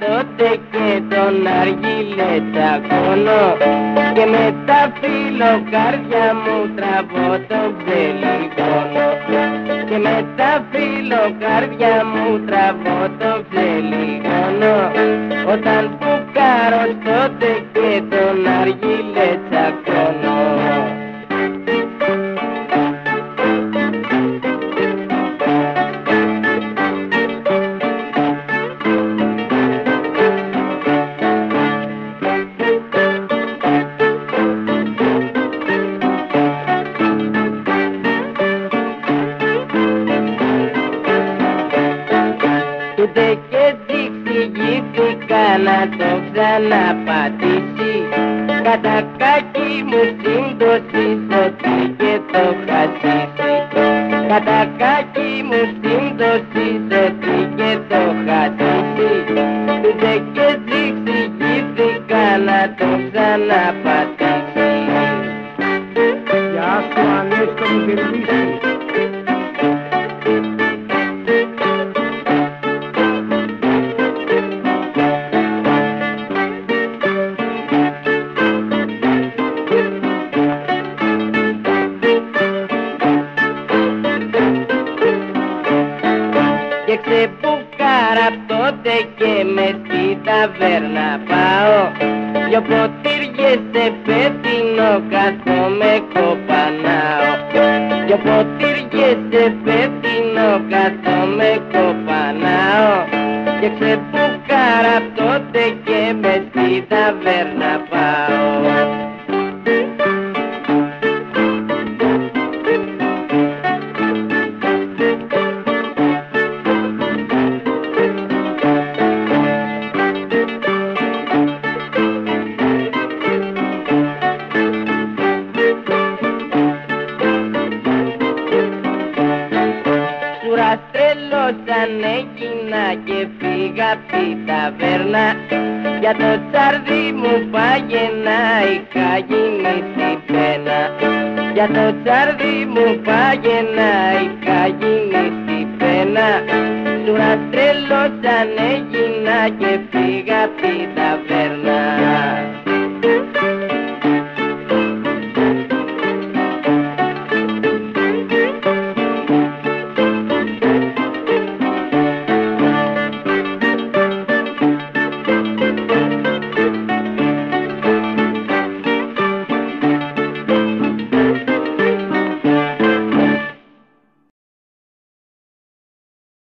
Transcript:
τότε και τον αργύλε κονο. και με τα φιλοκάρδια μου τραβώ τον ξελιγόνο και με τα φιλοκάρδια μου τραβώ τον ξελιγόνο όταν πουκάρω τότε και τον αργύλε Ούτε και διεξηγήθηκα να το ξαναπατήσει. Κατά κάκι μου σύμπτωση ότι και το χασίσει. Κατά κάκι μου σύμπτωση ότι και το χασίσει. Ούτε και διεξηγήθηκα να το ξαναπατήσει ξεπουκάρα τότε και με στη ταβέρνα πάω. Δυο ποτήριες σε πέτεινο καθόμαι κοπανάω. Δυο ποτήριες σε πέτεινο καθόμαι κοπανάω. Και ξεπουκάρα τότε και με στη ταβέρνα πάω τρελός αν έγινα και φύγα απ' τη ταβέρνα Για το τσάρδι μου πάγαινα είχα γίνει στην πένα. Για το τσάρδι μου πάγαινα είχα γίνει στην πένα. Σουράς τρελός αν έγινα και φύγα απ' τη ταβέρνα